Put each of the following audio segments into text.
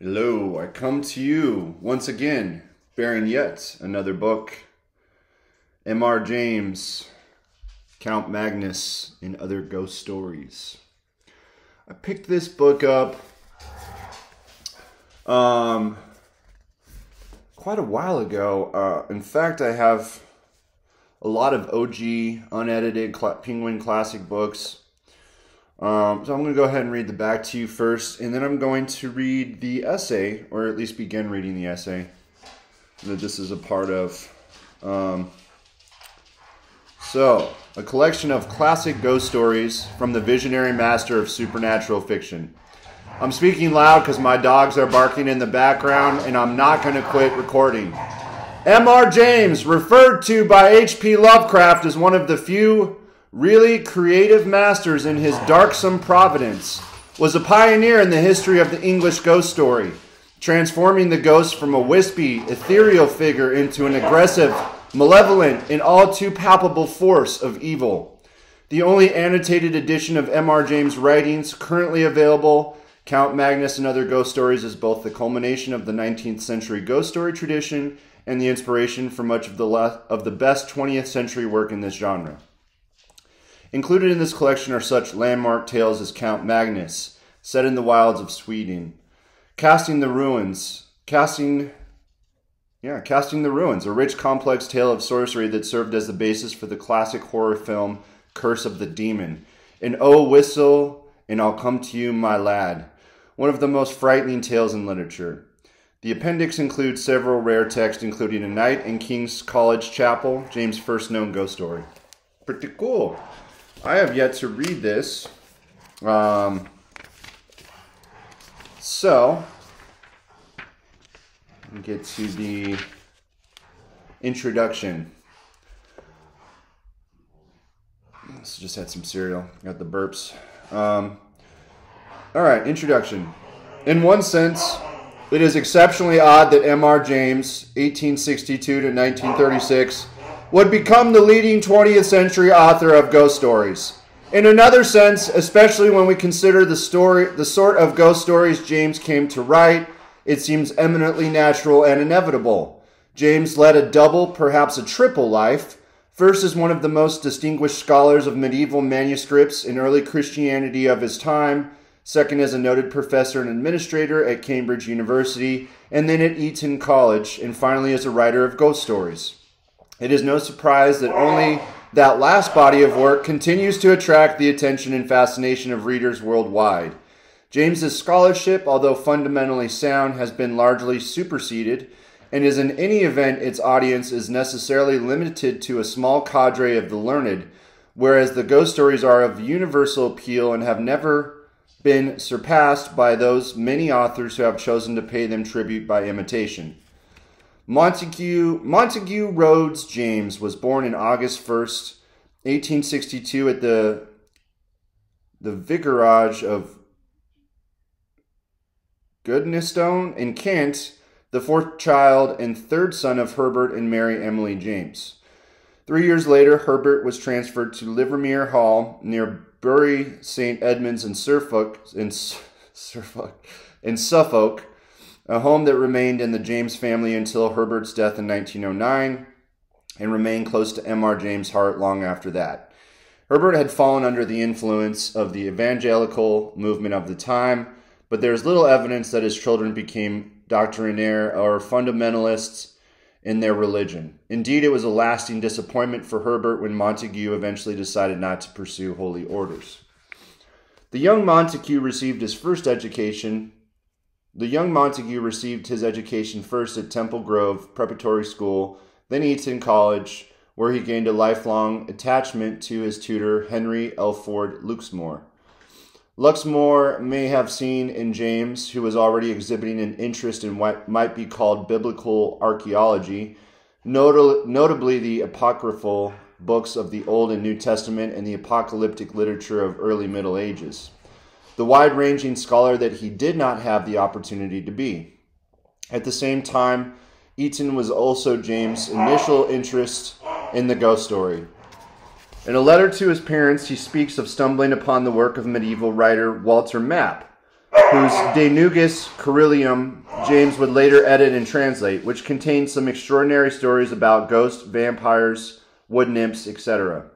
Hello, I come to you once again, bearing yet another book. M.R. James, Count Magnus, and Other Ghost Stories. I picked this book up um, quite a while ago. Uh, in fact, I have a lot of OG, unedited Penguin Classic books um, so I'm going to go ahead and read the back to you first, and then I'm going to read the essay, or at least begin reading the essay that this is a part of. Um, so, a collection of classic ghost stories from the visionary master of supernatural fiction. I'm speaking loud because my dogs are barking in the background, and I'm not going to quit recording. M.R. James, referred to by H.P. Lovecraft as one of the few really creative masters in his darksome providence, was a pioneer in the history of the English ghost story, transforming the ghost from a wispy, ethereal figure into an aggressive, malevolent, and all too palpable force of evil. The only annotated edition of M.R. James' writings currently available, Count Magnus and Other Ghost Stories, is both the culmination of the 19th century ghost story tradition and the inspiration for much of the, of the best 20th century work in this genre. Included in this collection are such landmark tales as Count Magnus, set in the wilds of Sweden, Casting the Ruins, Casting yeah, Casting the Ruins, a rich complex tale of sorcery that served as the basis for the classic horror film Curse of the Demon, and Oh Whistle and I'll Come to You My Lad, one of the most frightening tales in literature. The appendix includes several rare texts, including A Night in King's College Chapel, James' first known ghost story. Pretty cool. I have yet to read this. Um, so, get to the introduction. Let's just had some cereal. Got the burps. Um, all right, introduction. In one sense, it is exceptionally odd that M.R. James, 1862 to 1936, would become the leading 20th century author of ghost stories. In another sense, especially when we consider the story the sort of ghost stories James came to write, it seems eminently natural and inevitable. James led a double, perhaps a triple life, first as one of the most distinguished scholars of medieval manuscripts in early Christianity of his time, second as a noted professor and administrator at Cambridge University, and then at Eton College, and finally as a writer of ghost stories. It is no surprise that only that last body of work continues to attract the attention and fascination of readers worldwide. James's scholarship, although fundamentally sound, has been largely superseded, and is in any event its audience is necessarily limited to a small cadre of the learned, whereas the ghost stories are of universal appeal and have never been surpassed by those many authors who have chosen to pay them tribute by imitation. Montague, Montague Rhodes James was born in August 1st, 1862 at the, the vicarage of Goodnestone in Kent, the fourth child and third son of Herbert and Mary Emily James. Three years later, Herbert was transferred to Livermere Hall near Bury St. Edmunds in Suffolk, in, Suffolk, in Suffolk a home that remained in the James family until Herbert's death in 1909 and remained close to M.R. James' heart long after that. Herbert had fallen under the influence of the evangelical movement of the time, but there is little evidence that his children became doctrinaire or fundamentalists in their religion. Indeed, it was a lasting disappointment for Herbert when Montague eventually decided not to pursue holy orders. The young Montague received his first education the young Montague received his education first at Temple Grove Preparatory School, then Eton College, where he gained a lifelong attachment to his tutor, Henry Elford Luxmore. Luxmore may have seen in James, who was already exhibiting an interest in what might be called biblical archaeology, notably the apocryphal books of the Old and New Testament and the apocalyptic literature of early Middle Ages the wide ranging scholar that he did not have the opportunity to be. At the same time, Eton was also James' initial interest in the ghost story. In a letter to his parents, he speaks of stumbling upon the work of medieval writer Walter Map, whose De Nugis Caerularium James would later edit and translate, which contains some extraordinary stories about ghosts, vampires, wood nymphs, etc.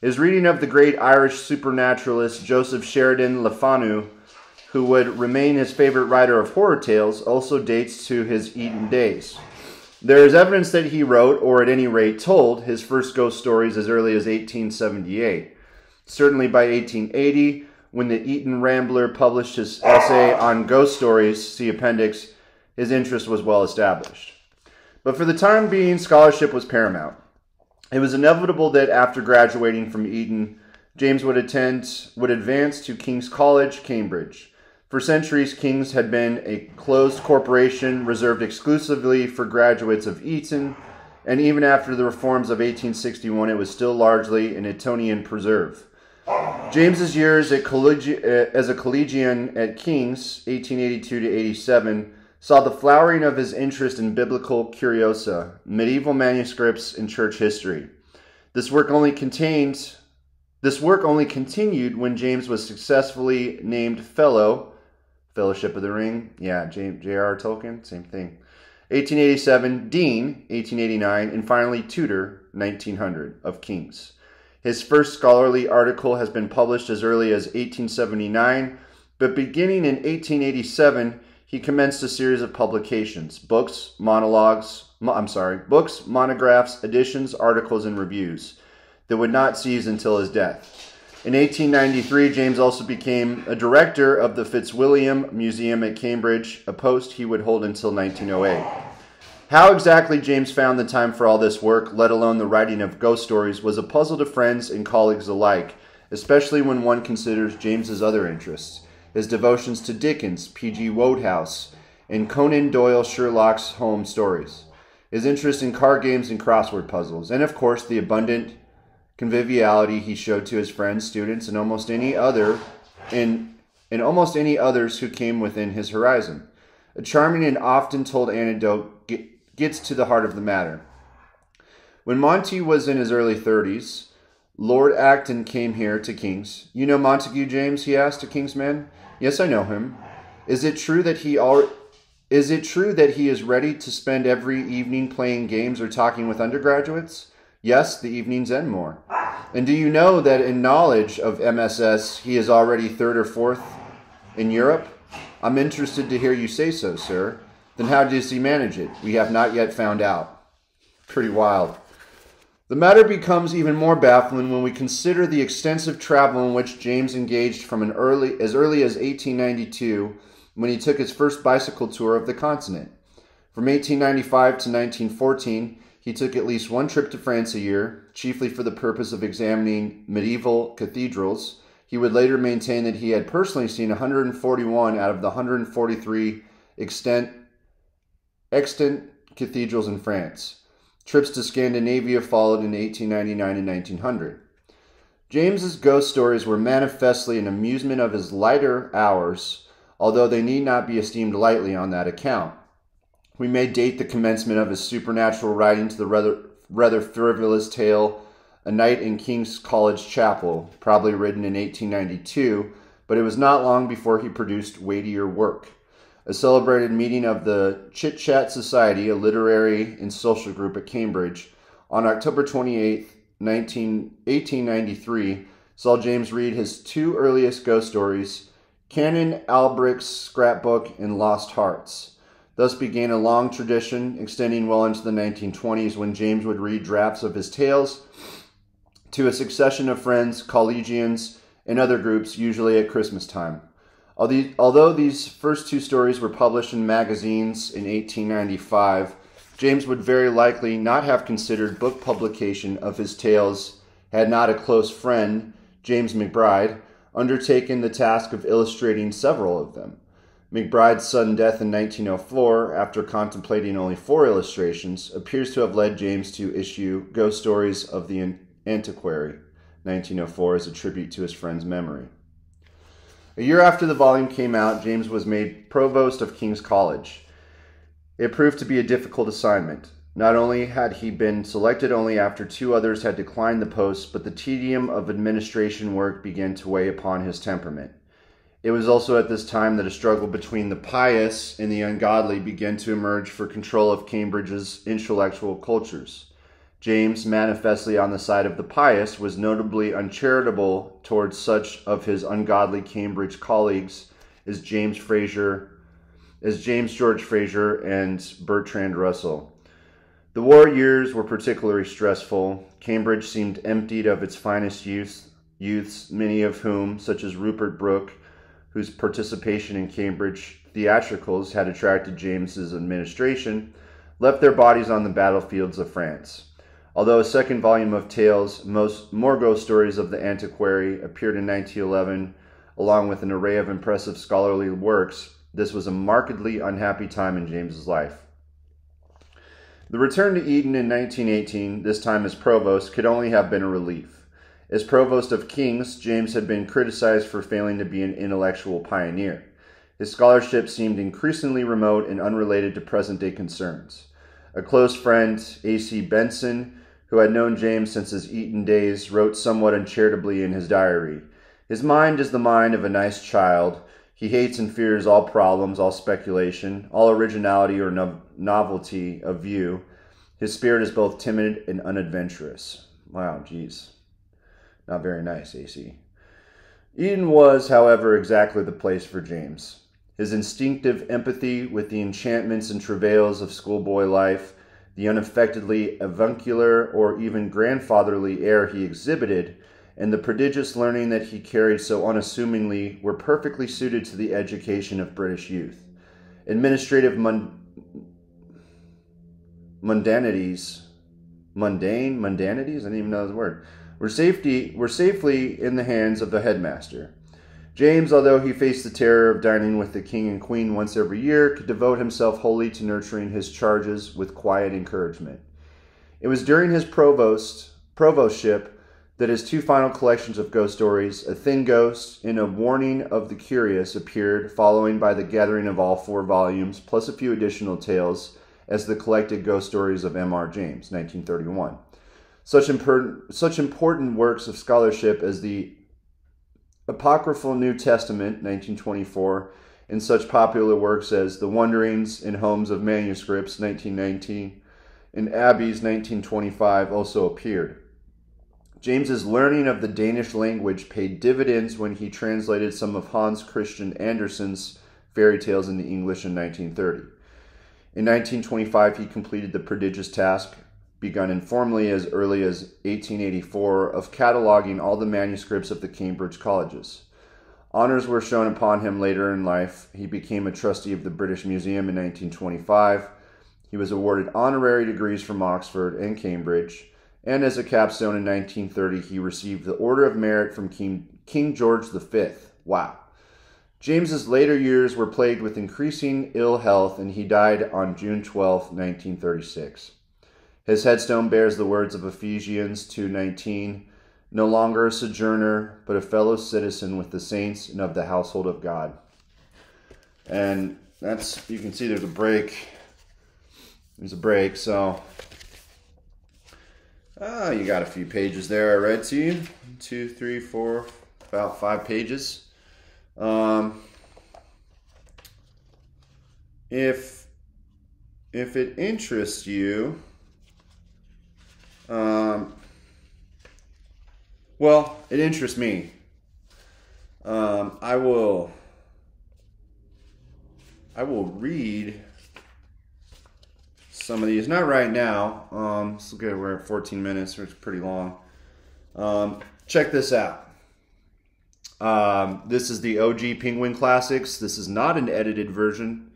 His reading of the great Irish supernaturalist Joseph Sheridan Le Fanu, who would remain his favorite writer of horror tales, also dates to his Eton days. There is evidence that he wrote, or at any rate told, his first ghost stories as early as 1878. Certainly by 1880, when the Eton Rambler published his essay on ghost stories, see appendix, his interest was well established. But for the time being, scholarship was paramount. It was inevitable that after graduating from Eton, James would attend would advance to King's College, Cambridge. For centuries, King's had been a closed corporation reserved exclusively for graduates of Eton, and even after the reforms of 1861, it was still largely an Etonian preserve. James's years collegi- uh, as a collegian at King's, 1882 to 87, saw the flowering of his interest in biblical curiosa, medieval manuscripts, and church history. This work only contained this work only continued when James was successfully named fellow Fellowship of the Ring, yeah, J.R. Tolkien, same thing. 1887, Dean, 1889, and finally Tutor, 1900, of King's. His first scholarly article has been published as early as 1879, but beginning in 1887, he commenced a series of publications books, monologues, I'm sorry, books, monographs, editions, articles, and reviews that would not cease until his death. In 1893, James also became a director of the Fitzwilliam Museum at Cambridge, a post he would hold until 1908. How exactly James found the time for all this work, let alone the writing of ghost stories, was a puzzle to friends and colleagues alike, especially when one considers James's other interests, his devotions to Dickens, P.G. Wodehouse, and Conan Doyle Sherlock Holmes stories, his interest in card games and crossword puzzles, and of course the abundant conviviality he showed to his friends, students, and almost any other in and almost any others who came within his horizon. A charming and often told anecdote get, gets to the heart of the matter. When Monty was in his early 30s, Lord Acton came here to King's. You know Montague James? he asked a King's man. Yes, I know him. Is it true that he al- is it true that he is ready to spend every evening playing games or talking with undergraduates? Yes, the evenings and more. And do you know that in knowledge of MSS, he is already third or fourth in Europe? I'm interested to hear you say so, sir. Then how does he manage it? We have not yet found out. Pretty wild. The matter becomes even more baffling when we consider the extensive travel in which James engaged from an early, as early as 1892 when he took his first bicycle tour of the continent. From 1895 to 1914, he took at least one trip to France a year, chiefly for the purpose of examining medieval cathedrals. He would later maintain that he had personally seen 141 out of the 143 extant, extant cathedrals in France. Trips to Scandinavia followed in 1899 and 1900. James's ghost stories were manifestly an amusement of his lighter hours, although they need not be esteemed lightly on that account. We may date the commencement of his supernatural writing to the rather, rather frivolous tale A Night in King's College Chapel, probably written in 1892, but it was not long before he produced weightier work. A celebrated meeting of the Chit Chat Society, a literary and social group at Cambridge, on October 28, 19, 1893, saw James read his two earliest ghost stories, Canon Alberic's Scrapbook and Lost Hearts. Thus began a long tradition extending well into the 1920s when James would read drafts of his tales to a succession of friends, collegians, and other groups, usually at Christmas time. Although these first two stories were published in magazines in 1895, James would very likely not have considered book publication of his tales had not a close friend, James McBryde, undertaken the task of illustrating several of them. McBryde's sudden death in 1904, after contemplating only four illustrations, appears to have led James to issue Ghost Stories of the Antiquary, 1904, as a tribute to his friend's memory. A year after the volume came out, James was made provost of King's College. It proved to be a difficult assignment. Not only had he been selected only after two others had declined the post, but the tedium of administration work began to weigh upon his temperament. It was also at this time that a struggle between the pious and the ungodly began to emerge for control of Cambridge's intellectual cultures. James, manifestly on the side of the pious, was notably uncharitable towards such of his ungodly Cambridge colleagues as James Frazer, as James George Frazer and Bertrand Russell. The war years were particularly stressful. Cambridge seemed emptied of its finest youths, youths, many of whom, such as Rupert Brooke, whose participation in Cambridge theatricals had attracted James's administration, left their bodies on the battlefields of France. Although a second volume of tales, most more ghost stories of the antiquary, appeared in 1911, along with an array of impressive scholarly works, this was a markedly unhappy time in James's life. The return to Eton in 1918, this time as provost, could only have been a relief. As provost of King's, James had been criticized for failing to be an intellectual pioneer. His scholarship seemed increasingly remote and unrelated to present day concerns. A close friend, A.C. Benson, who had known James since his Eton days, wrote somewhat uncharitably in his diary His mind is the mind of a nice child. He hates and fears all problems, all speculation, all originality or no- novelty of view. His spirit is both timid and unadventurous. Wow, geez. Not very nice, AC. Eton was, however, exactly the place for James. His instinctive empathy with the enchantments and travails of schoolboy life, the unaffectedly avuncular or even grandfatherly air he exhibited, and the prodigious learning that he carried so unassumingly were perfectly suited to the education of British youth. Administrative mun- mundanities, mundane mundanities, I didn't even know the word, were, safety, were safely in the hands of the headmaster. James, although he faced the terror of dining with the king and queen once every year, could devote himself wholly to nurturing his charges with quiet encouragement. It was during his provost provostship that his two final collections of ghost stories, A Thin Ghost and A Warning of the Curious, appeared, following by the gathering of all four volumes, plus a few additional tales, as the collected ghost stories of M.R. James, 1931. Such important, such important works of scholarship as the Apocryphal New Testament, 1924, and such popular works as The Wanderings in Homes of Manuscripts, 1919, and Abbeys, 1925, also appeared. James's learning of the Danish language paid dividends when he translated some of Hans Christian Andersen's fairy tales into English in 1930. In 1925, he completed the prodigious task begun informally as early as 1884 of cataloging all the manuscripts of the Cambridge colleges. Honors were shown upon him later in life. He became a trustee of the British Museum in 1925. He was awarded honorary degrees from Oxford and Cambridge, and as a capstone in 1930, he received the Order of Merit from King, King George V. Wow. James's later years were plagued with increasing ill health, and he died on June 12, 1936. His headstone bears the words of Ephesians 2:19, no longer a sojourner, but a fellow citizen with the saints and of the household of God. And that's you can see there's a break. There's a break, so ah, you got a few pages there I read to you. Two, three, four, about five pages. Um, if if it interests you, um, well, it interests me. Um, I will. I will read some of these. Not right now. Um, it's good. We're at 14 minutes. It's pretty long. Um, check this out. Um, this is the OG Penguin Classics. This is not an edited version.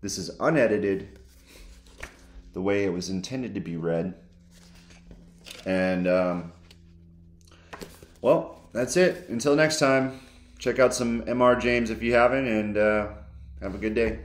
This is unedited, the way it was intended to be read. And, um, well, that's it. Until next time, check out some MR James if you haven't, and uh, have a good day.